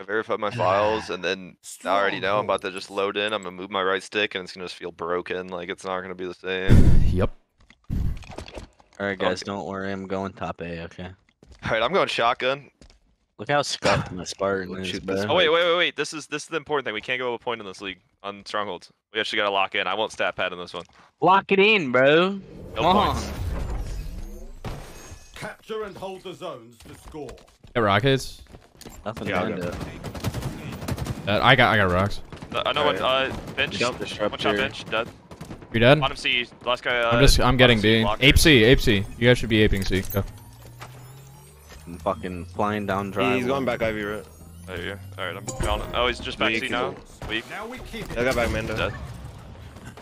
I verified my files, and then I already know I'm about to just load in. I'm gonna move my right stick, and it's gonna just feel broken. Like it's not gonna be the same. Yep. Alright, guys, Okay. don't worry. I'm going top A, okay? All right, I'm going shotgun. Look how scuffed my Spartan is, bro. Oh wait, wait, wait, wait. This is this is the important thing. We can't go a point in this league on strongholds. We actually gotta lock in. I won't stat pad in this one. Lock it in, bro. No Come on. Capture and hold the zones to score. Get rockets. Nothing Yeah, I'll behind it. Uh, I got I got rocks. No, I know one. Uh, bench. Jump One shot bench. Dead. You dead? Bottom C. Last guy. Uh, I'm just I'm getting bottom C, B. Ape C, Ape C. You guys should be aping C. Go. I'm fucking flying down drive. He's going back Ivy right. There you go. All right, I'm calling. Oh, he's just back Weak. C now. Weak. Now we keep I got back Mando. Dead.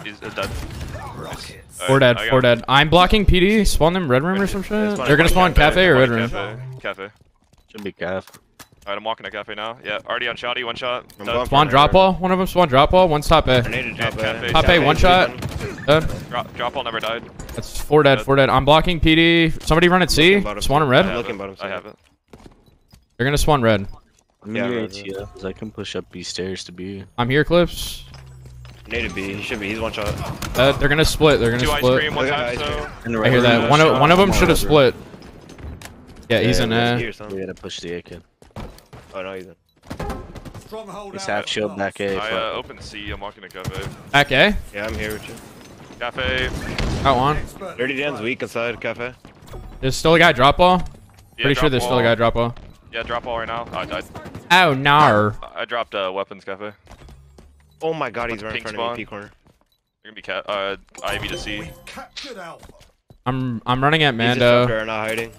He's uh, dead. rockets. Four Alright, dead, four dead. I'm blocking PD. Spawn them red room or some shit. They're gonna spawn cafe or red room. Cafe. Cafe. Should be calf. Alright, I'm walking to cafe now. Yeah, already on shotty. One shot. I'm Dead. going for Spawn drop wall. One of them spawn drop wall. One's top A. Grenade drop Cafe. A. Top A, Cafe, one shot. Dead. Drop, drop all never died. That's four dead, four dead. I'm blocking PD. Somebody run at C. Looking bottom Spawn side. red. I'm looking bottom I have it. They're gonna spawn red. I'm Yeah, in your right, right. I can push up B stairs to B. I'm here, clips. Native B. He should be. He's one shot. Uh, they're gonna split. They're gonna Two ice split. cream, one Look time, ice so. cream. In I hear that. One of one of them should have split. Yeah, he's Yeah, in there. hear. We gotta push the A kid. Oh no, he's in. Stronghold He's half shield back A. I fuck. uh, open C. I'm walking to cafe. Back A. Yeah, I'm here with you. Cafe. Got one. Dirty Dan's weak inside cafe. There's still a guy drop ball. Yeah, Pretty sure drop there's still a guy drop ball. Yeah, drop all right now. I died. Oh no. I dropped uh, weapons cafe. Oh my god, he's right in pink front of me. P corner. You're gonna be cat. Uh, Ivy to C. We captured Alpha. I'm I'm running at Mando. He's Mando. disruptor, not hiding.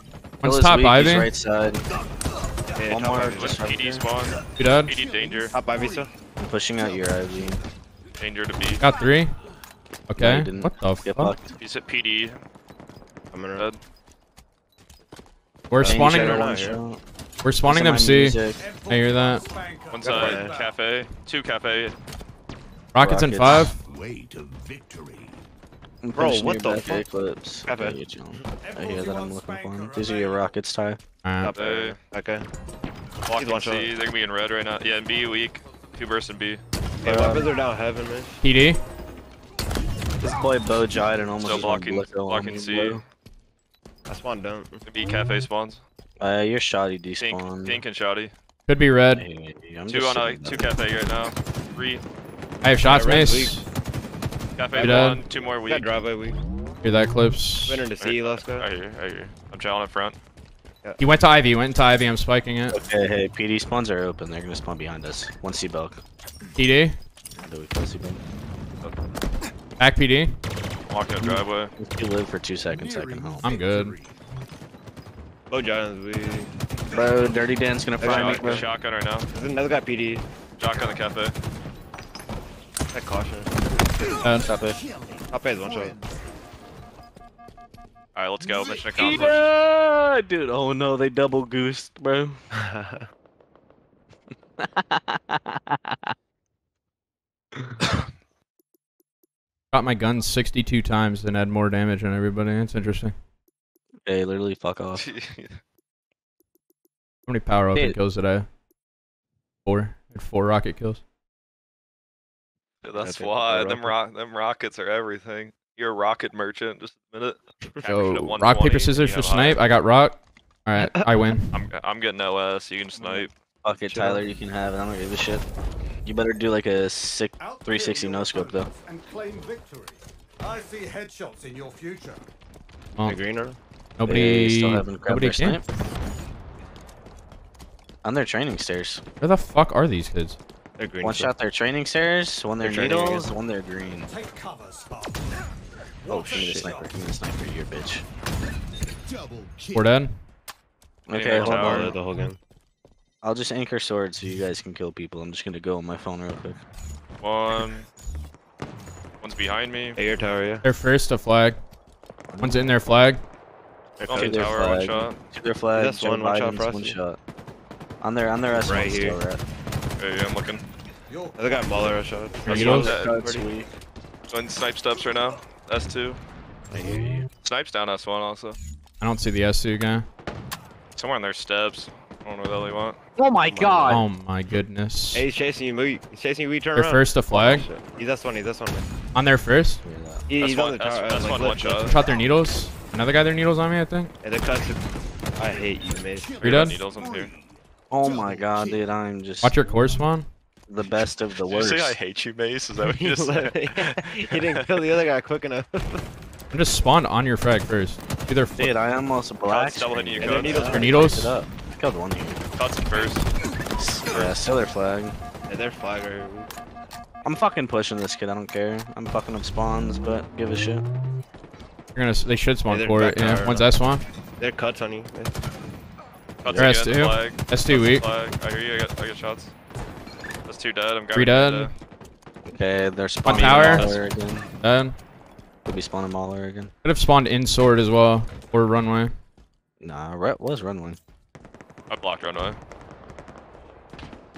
One's Kill top weak, he's Ivy. right side. Yeah, One more, Ivy. just- PD spawn. You dead? PD danger. Top Ivy still. I'm pushing out your Ivy. Danger to B. Got three. Okay. you didn't. What the Get fuck? fucked. He's at PD. I'm gonna. Dead. We're Danger spawning. right one now, here. shot. We're spawning them Listen C. music. I hear that. One side. Uh, cafe. Two cafe. Rockets in five. Way to victory. I'm Bro, what the fuck? Eclipse. Cafe. I get. I hear that I'm looking for him. These are your rockets, Ty. Alright. Top Hey. A. Okay. Walking one C. shot. They're gonna be in red right now. Yeah, and B weak. Two bursts in B. Hey, Um, weapons are down heaven, man. PD. This boy Bo died and almost Still just went blocking- liquor on blocking me, C. bro. I spawned down. B cafe spawns. Uh, you're shoddy Pink, despawn. pink and shouty. Could be red. I'm Two on a two cafe right now. Three I have shots, Yeah, red's mace. Cafe You dead? one. Two more We got weak. drive by weak. Hear that clips. Winner to C, let's go. I hear. I hear. I'm challenging in front. He went to Ivy. Went to Ivy. I'm spiking it. Okay, hey, PD spawns are open. They're gonna spawn behind us. One C bulk. PD. Do we kill C bulk? Back PD. Walking a driveway. If you live for two seconds, I can help. I'm good. Low Giants, we. Bro, Dirty Dan's gonna fry me, Shot, bro. shotgun right now. There's another guy PD. Shotgun the cafe. That caution. Uh, Stop it. Top A is one shot. Alright, let's go. Mission accomplished. Yeah, dude. Oh no, they double goosed, bro. Got my gun 62 times and had more damage than everybody. That's interesting. Hey, literally, fuck off. How many power rocket Dude. kills did I? have? Four. I had four rocket kills. That's That's it, why them rock them rockets are everything. You're a rocket merchant. Just a minute. Captured So rock paper scissors for snipe. I got rock. All right, I win. I'm I'm getting OS. You can snipe. Fuck it, Chill. Tyler. You can have it. I don't give a shit. You better do like a sick 360 no scope though. And claim victory. I see headshots in your future. Well, The green or? They nobody. still haven't grabbed Nobody their can. snipe. On their training stairs. Where the fuck are these kids? They're green. One shot their training stairs, one their They're needles, one their green. Take cover, Spartan. Oh, Watch give me the the sniper. Give me the sniper, you bitch. We're done. Okay, the hold. On. the whole game. I'll just anchor sword so you guys can kill people. I'm just gonna go on my phone real quick. One. One's behind me. Hey, your tower, yeah. They're first to flag. One's in their flag. On Okay, the they're tower, one flag. shot. To their flag, That's one- one shot Biden's for us. one shot. On their on their S1 Right still, here. right? Okay, yeah, I'm looking. Your Other guy Mauler a shot. Here That's one dead. That's Pretty- weak. One snipe steps right now. S2. I hear you. Snipes down S1 also. I don't see the S2 guy. Somewhere in their steps. I don't know what the hell he want. Oh my god. Oh my goodness. Hey, he's chasing you. Move. He's chasing you. We turn They're around. first to flag. Oh, shit. He's this one. He's this one. Man. On their first. He, he's one- on the that's- tower. Uh, that's like, one left, one left. shot. Shot their needles. Another guy their needles on me, I think. And the cuts. I hate you, mate. You dead? Needles in here. Oh my god, dude, I'm just Watch your core spawn. the best of the Did you worst. say I hate you, Mace? Is that what you just said? he didn't kill the other guy quick enough. I'm just spawned on your frag first. Do their Dude, I almost black. double hitting you, And their needles. Your needles? It up. Killed one here. Cuts first. Yeah, still their flag. And their flag are. I'm fucking pushing this kid. I don't care. I'm fucking up spawns, but give a shit. You're gonna. They should spawn they're core. Yeah. tower One's now. S spawn. Uh, their cuts on you. Cuts They're again, S2. flag. S2 weak. Flag. I hear you. I got, I got shots. That's two dead. I'm Three dead. Okay, they're spawning tower. Mauler again. Dead. Could be spawning Mauler again. Could have spawned in sword as well or runway. Nah, right was runway. I blocked runway.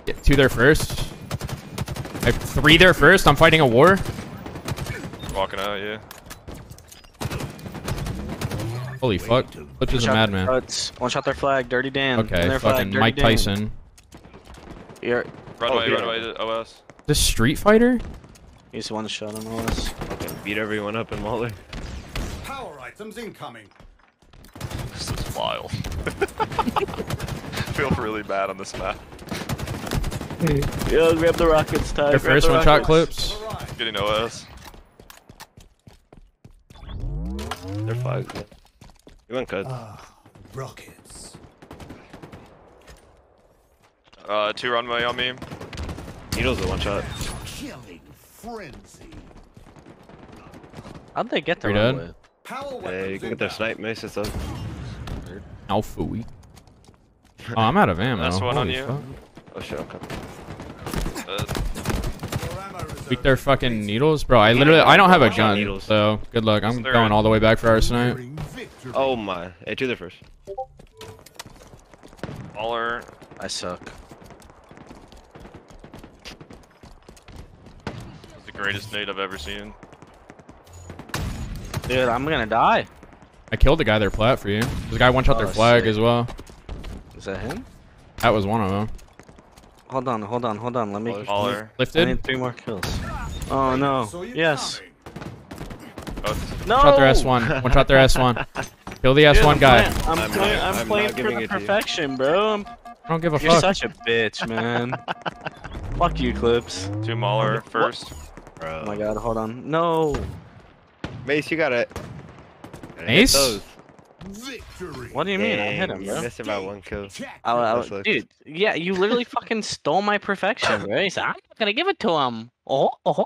Get two there first. I have three there first. I'm fighting a war. Walking out, yeah. Holy fuck. Butch is a madman. cuts. One shot their flag, Dirty Dan. And Okay, their flag, fucking Dirty Mike Dan. Tyson. You're, Runway, oh, yeah. runway, to OS. This Street Fighter? he's the one shot on us. Fucking beat everyone up in Mauler. Power items incoming. This is wild. feel really bad on this map. Yo, grab the rockets, Ty. Their grab first one shot rockets. clips. Arrive. Getting OS. They're flag. Yeah. He went cut. Ah, rockets. Uh, two runway on me. Needles a one shot. Killing frenzy. How'd they get the Three dead. runway? Power weapons Hey, you can get their inbound. snipe mace and stuff. Alpha weak. Oh, I'm out of ammo. Last one on Holy you. fuck. Oh shit, okay. Uh, Your ammo Weak their fucking needles? Bro, I literally, I don't have a gun, needles. so good luck. I'm going all the way back for our snipe. Nearing victory. Oh my. Hey, two there first. Baller. I suck. That's the greatest nade I've ever seen. Dude, I'm gonna die. I killed the guy their plat for you. The guy one shot their Oh, flag sick. as well. Is that him? That was one of them. Hold on, hold on, hold on. Let me. Baller. Baller. I need three more kills. Oh no. Saw you Yes. Coming. Oh, No. Shot their S1. One shot their S1. Kill the Dude, S1 I'm guy. playing- I'm, I'm playing, I'm I'm playing for the it to you. perfection, bro. I'm, I don't give a fuck. you're such a bitch, man. Fuck you, Clips. two Mauler first. Oh bro. Oh my god, hold on. No. Mace, you got it. Mace? Victory. What do you mean? I hit him, You bro. missed about one kill. I, I, dude, yeah, you literally fucking stole my perfection, bro. He said, I'm not gonna give it to him. Oh, oh,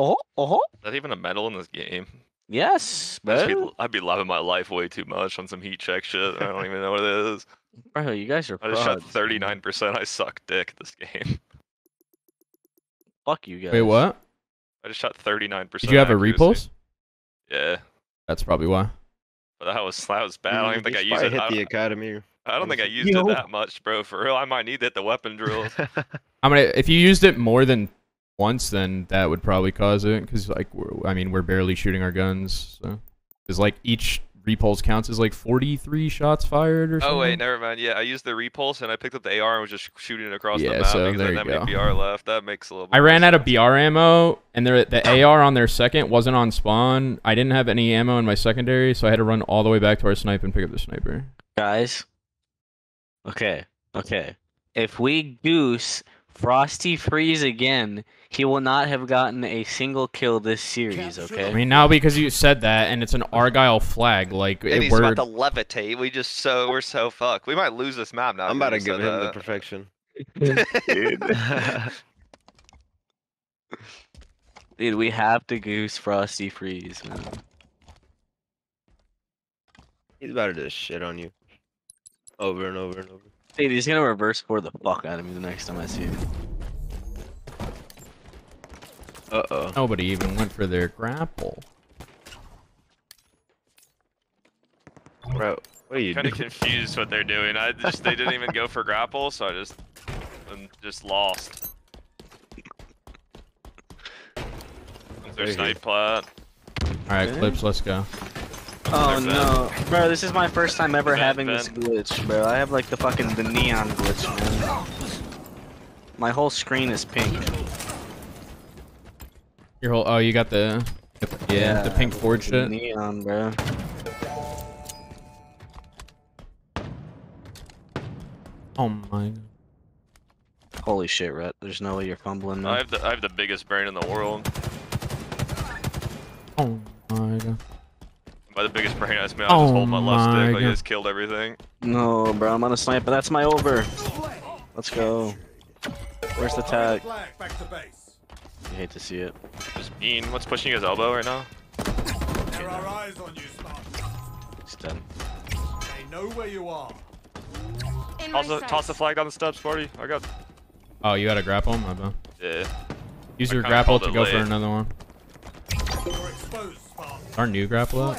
oh, oh. Is that even a medal in this game? Yes, I'd be, bro. I'd be loving my life way too much on some heat check shit. I don't even know what it is. Bro, you guys are I just shot 39%. I suck dick this game. Fuck you guys. Wait, what? I just shot 39%. Did you have a accuracy. repulse? Yeah. That's probably why. But that was that was bad. I don't even think I used it. hit I, the academy. I don't think I used Yo. it that much, bro. For real, I might need to hit the weapon drills. I mean, if you used it more than once, then that would probably cause it. Because, like, we're, I mean, we're barely shooting our guns. So, because like each repulse counts as like 43 shots fired or something. oh wait, never mind. Yeah, I used the repulse and I picked up the AR and was just shooting it across Yeah, the map so because I there didn't you have any go. BR left. That makes a little. I more ran out of. BR ammo, and the the AR on their second wasn't on spawn. I didn't have any ammo in my secondary, so I had to run all the way back to our snipe and pick up the sniper. Guys. Okay, okay. If we goose Frosty Freeze again, he will not have gotten a single kill this series, okay? I mean, now because you said that, and it's an Argyle flag, like And it, he's we're about to levitate. We just so we're so fucked. We might lose this map now. I'm about to because give you him the perfection. that. Dude, we have to goose Frosty Freeze, man. He's about to just shit on you. Over and over and over. Dude, he's gonna reverse for the fuck out of me the next time I see him. Uh oh. nobody even went for their grapple. Bro, what are you kind of doing? confused what they're doing. I just they didn't even go for grapple, so I just I'm just lost. Is there snipe plat? All right, Okay. clips, let's go. Oh They're no, bro! This is my first time ever Vent, having this glitch, bro. I have like the fucking the neon glitch, man. My whole screen is pink. Your whole oh, you got the yeah, the pink Ford the shit. Neon, bro. Oh my. Holy shit, Rhett. There's no way you're fumbling, I have the I have the biggest brain in the world. Oh my god. By the biggest brain, I just mean I just Oh hold my left my stick like I just killed everything. No, bro. I'm on a sniper. That's my over. Let's go. Where's the tag? Flag back to base. You hate to see it. Just mean. What's pushing his elbow right now? There are eyes on you, He's dead. They know where you are. In my Toss the, toss the sights. flag down the steps, party. I got. Oh, you got to grapple him? I bet. Yeah. Use your grapple to it go for another one. You're exposed, Spartan. Aren't you grapple up?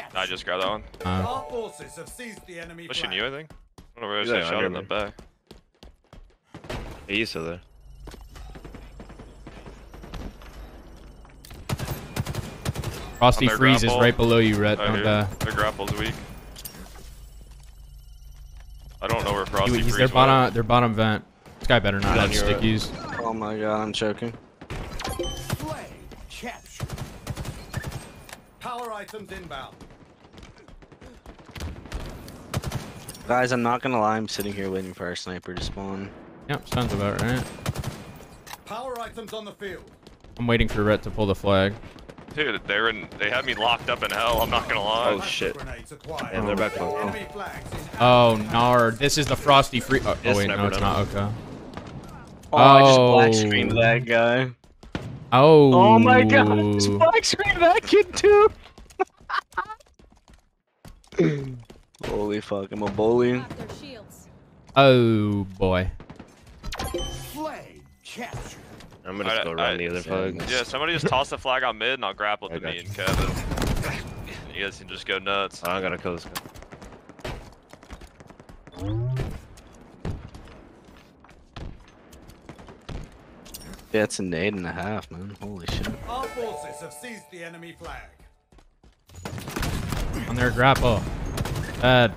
Flag. I just grabbed that one. Uh, Our forces have seized the enemy Pushing flag. you, I think. I don't know where I He's just like got shot in the back. Hey, you still there? Frosty their Freeze is grapple. right below you, Rhett. Right Don't Their grapple's weak. I don't know where Frosty He's Freeze their went. bottom, their bottom vent. This guy better not He's have on your right. stickies. Oh my god, I'm choking. Flag captured. Power items inbound. Guys, I'm not gonna lie. I'm sitting here waiting for our sniper to spawn. Yep, sounds about right. Power items on the field. I'm waiting for Rhett to pull the flag. Dude, they're in. They had me locked up in hell. I'm not gonna lie. Oh, shit. And they're back on. Enemy flags in Oh, Nard. This is the Frosty Free. Oh, oh wait, no, it's not. Okay. Oh, I just black Oh. screened that guy. Oh. Oh my god, I just black screened that kid too. Holy fuck, I'm a bully. Got their shields. Oh boy. Flag captured. I'm gonna just I- go I- run the other flag. Yeah, somebody just toss the flag on mid and I'll grapple to me you. and Kevin. You guys can just go nuts. I gotta kill this guy. Yeah, it's an eight and a half, man. Holy shit. Our forces have seized the enemy flag. On their grapple. Bad.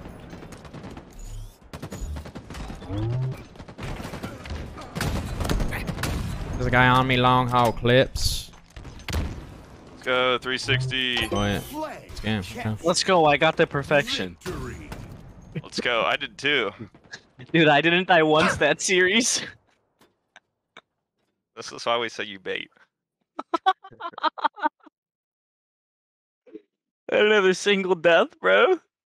There's a guy on me long haul clips. Let's go 360. Oh yeah. Flag Scam. Okay. Let's go, I got the perfection. Let's go. I did too. Dude, I didn't die once that series. This is why we say you bait. I didn't have a single death, bro.